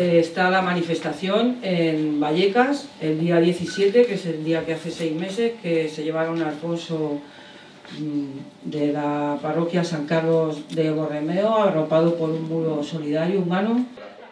Eh, está la manifestación en Vallecas el día 17, que es el día que hace seis meses que se llevaron a Alfonso mm, de la parroquia San Carlos de Borromeo, arropado por un muro solidario humano.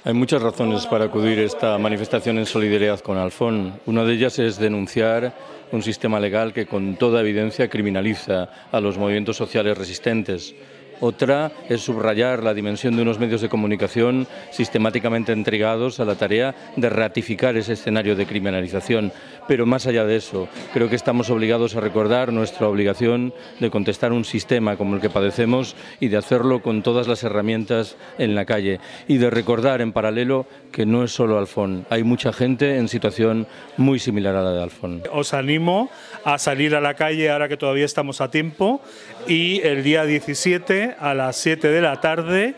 Hay muchas razones para acudir a esta manifestación en solidaridad con Alfón. Una de ellas es denunciar un sistema legal que con toda evidencia criminaliza a los movimientos sociales resistentes. Otra es subrayar la dimensión de unos medios de comunicación sistemáticamente entregados a la tarea de ratificar ese escenario de criminalización. Pero más allá de eso, creo que estamos obligados a recordar nuestra obligación de contestar un sistema como el que padecemos y de hacerlo con todas las herramientas en la calle. Y de recordar en paralelo que no es solo Alfón, hay mucha gente en situación muy similar a la de Alfón. Os animo a salir a la calle ahora que todavía estamos a tiempo y el día 17 a las 7 de la tarde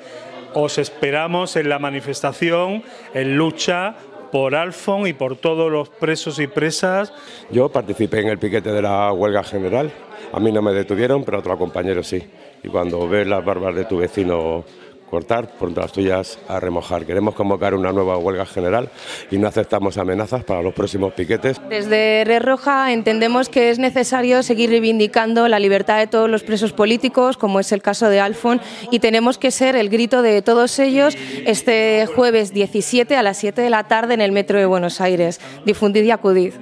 os esperamos en la manifestación en lucha por Alfon y por todos los presos y presas. Yo participé en el piquete de la huelga general. A mí no me detuvieron, pero a otro compañero sí. Y cuando ves las barbas de tu vecino cortar, por las tuyas a remojar. Queremos convocar una nueva huelga general y no aceptamos amenazas para los próximos piquetes. Desde Red Roja entendemos que es necesario seguir reivindicando la libertad de todos los presos políticos, como es el caso de Alfon, y tenemos que ser el grito de todos ellos este jueves 17 a las 7 de la tarde en el Metro de Buenos Aires. Difundid y acudid.